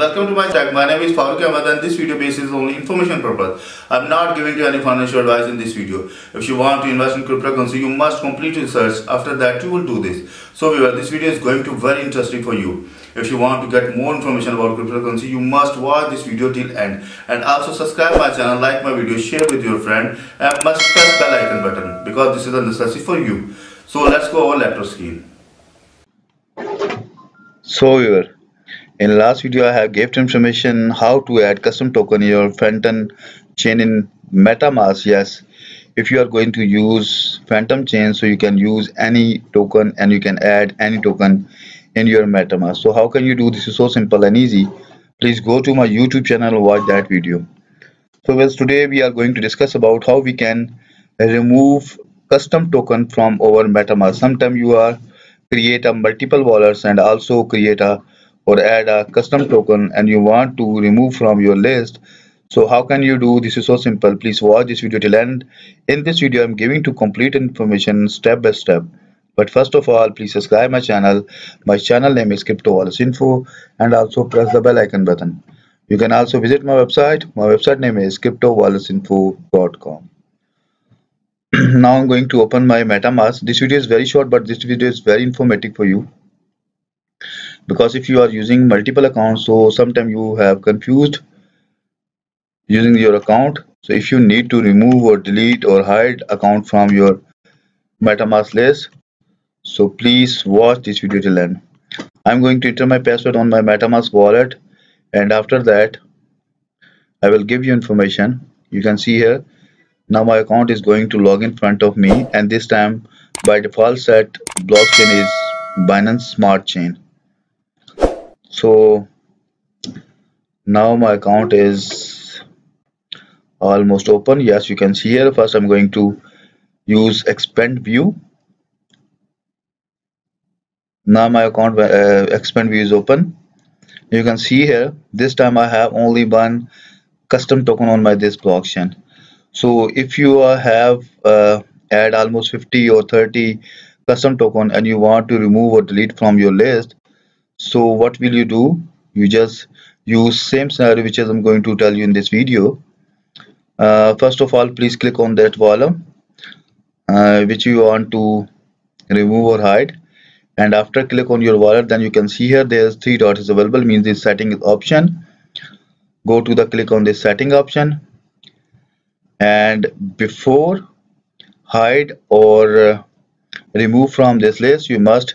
welcome to my channel. My name is Farooq Ahmad and this video base is only information purpose. I'm not giving you any financial advice in this video. If you want to invest in cryptocurrency, you must complete research. After that, you will do this. So viewer, this video is going to very interesting for you. If you want to get more information about cryptocurrency, you must watch this video till end. And also subscribe my channel, like my video, share with your friend and must press bell icon button because this is a necessity for you. So let's go over laptop screen. So viewer, in last video I have gave information how to add custom token in your Fantom chain in MetaMask. Yes, if you are going to use Fantom chain, so you can use any token and you can add any token in your MetaMask. So how can you do this? Is so simple and easy. Please go to my YouTube channel watch that video. So well, today we are going to discuss about how we can remove custom token from our MetaMask. Sometimes you are create a multiple wallets and also create a or add a custom token and you want to remove from your list. So how can you do? This is so simple. Please watch this video till end. In this video i'm giving to complete information step by step. But first of all please subscribe my channel. My channel name is crypto wallets info and also press the bell icon button. You can also visit my website. My website name is cryptowalletsinfo.com now i'm going to open my metamask. This video is very short but this video is very informative for you because if you are using multiple accounts so sometimes you have confused using your account. So if you need to remove or delete or hide account from your metamask list so please watch this video till end. I'm going to enter my password on my metamask wallet and after that i will give you information. You can see here now my account is going to log in front of me and this time by default set blockchain is binance smart chain so now my account is almost open. Yes you can see here. First i'm going to use expand view. Now my account uh, expand view is open. You can see here this time i have only one custom token on my this blockchain. So if you uh, have uh, add almost 50 or 30 custom token and you want to remove or delete from your list so what will you do? You just use same scenario which is I'm going to tell you in this video. Uh, first of all please click on that column uh, which you want to remove or hide. And after click on your wallet then you can see here there's three dots available means this setting is option. Go to the click on this setting option. And before hide or uh, remove from this list you must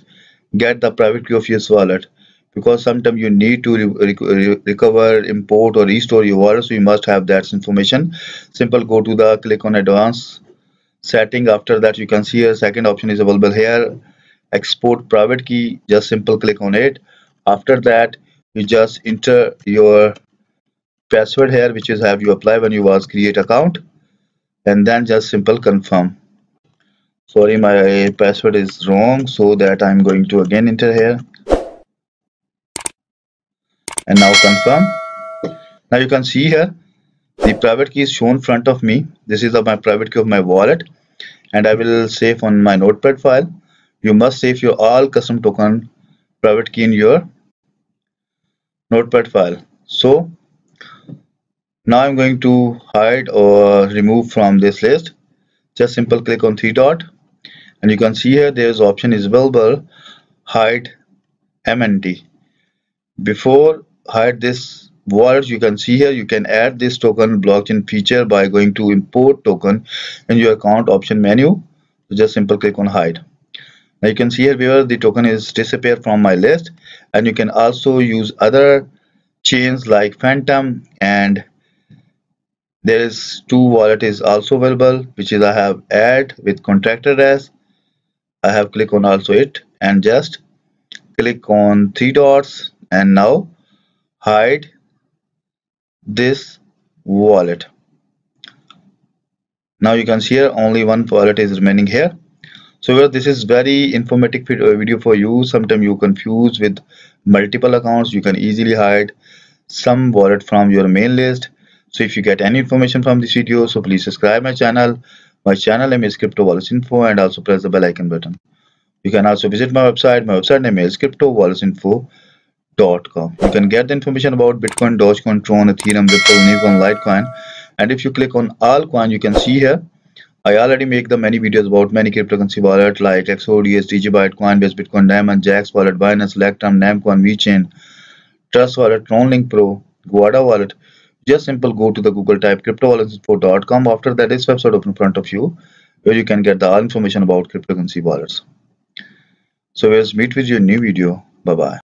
get the private key of your wallet because sometimes you need to re re recover import or restore your wallet so you must have that information. Simple go to the click on advanced setting. After that you can see a second option is available here. Export private key. Just simple click on it. After that you just enter your password here which is have you apply when you was create account. And then just simple confirm. Sorry my password is wrong so that I'm going to again enter here and now confirm. Now you can see here the private key is shown front of me. This is my private key of my wallet. And I will save on my notepad file. You must save your all custom token private key in your notepad file. So now I'm going to hide or remove from this list. Just simple click on three dot. And you can see here there's option is available. Hide MNT before hide this wallet you can see here you can add this token blockchain feature by going to import token in your account option menu. So just simple click on hide. Now you can see here where the token is disappear from my list. And you can also use other chains like Fantom and there is two wallet is also available which is i have add with contract address i have click on also it and just click on three dots. And now hide this wallet. Now you can see here only one wallet is remaining here. So this is very informative uh, video for you sometimes you confuse with multiple accounts you can easily hide some wallet from your main list. So if you get any information from this video so please subscribe my channel. My channel name is crypto wallets info and also press the bell icon button. You can also visit my website. My website name is crypto wallets info cryptocurrency.com. You can get the information about Bitcoin, Dogecoin, Tron, Ethereum, Ripple, Nikon, Litecoin. And if you click on all coin, you can see here. I already make the many videos about many cryptocurrency wallet like Exodus, Digibyte, Coinbase, Bitcoin Diamond, Jaxx Wallet, Binance, Electrum, Namecoin, VeChain, Trust Wallet, TronLink Pro, Guarda Wallet. Just simple go to the Google type cryptowalletsinfo.com. After that, this website open in front of you where you can get the all information about cryptocurrency wallets. So, we'll meet with your new video. Bye bye.